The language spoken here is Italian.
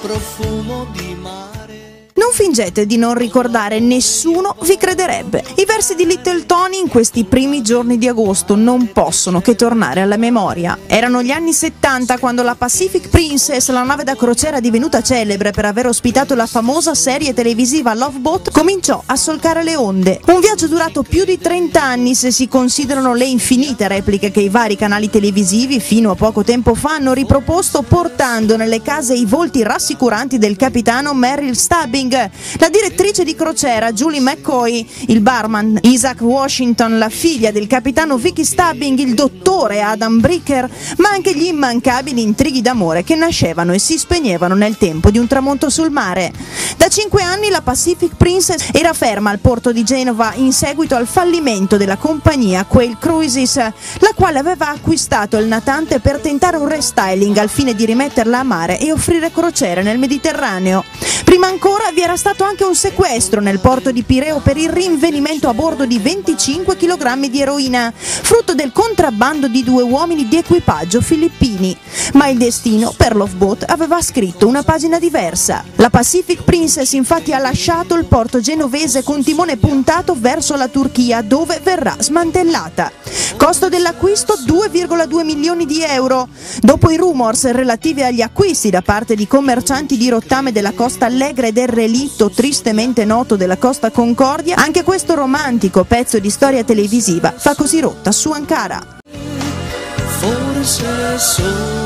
profumo di mare. Fingete di non ricordare, nessuno vi crederebbe. I versi di Little Tony in questi primi giorni di agosto non possono che tornare alla memoria. Erano gli anni 70 quando la Pacific Princess, la nave da crociera divenuta celebre per aver ospitato la famosa serie televisiva Love Boat, cominciò a solcare le onde. Un viaggio durato più di 30 anni se si considerano le infinite repliche che i vari canali televisivi fino a poco tempo fa hanno riproposto portando nelle case i volti rassicuranti del capitano Merrill Stubbing la direttrice di crociera Julie McCoy, il barman Isaac Washington, la figlia del capitano Vicky Stubbing, il dottore Adam Bricker, ma anche gli immancabili intrighi d'amore che nascevano e si spegnevano nel tempo di un tramonto sul mare. Da cinque anni la Pacific Princess era ferma al porto di Genova in seguito al fallimento della compagnia Quail Cruises, la quale aveva acquistato il natante per tentare un restyling al fine di rimetterla a mare e offrire crociere nel Mediterraneo. Prima ancora vi era stato anche un sequestro nel porto di Pireo per il rinvenimento a bordo di 25 kg di eroina, frutto del contrabbando di due uomini di equipaggio filippini. Ma il destino per Love Boat aveva scritto una pagina diversa. La Pacific Princess infatti ha lasciato il porto genovese con timone puntato verso la Turchia dove verrà smantellata. Costo dell'acquisto 2,2 milioni di euro. Dopo i rumors relativi agli acquisti da parte di commercianti di rottame della Costa Allegra e del relitto tristemente noto della Costa Concordia, anche questo romantico pezzo di storia televisiva fa così rotta su Ankara. Forse solo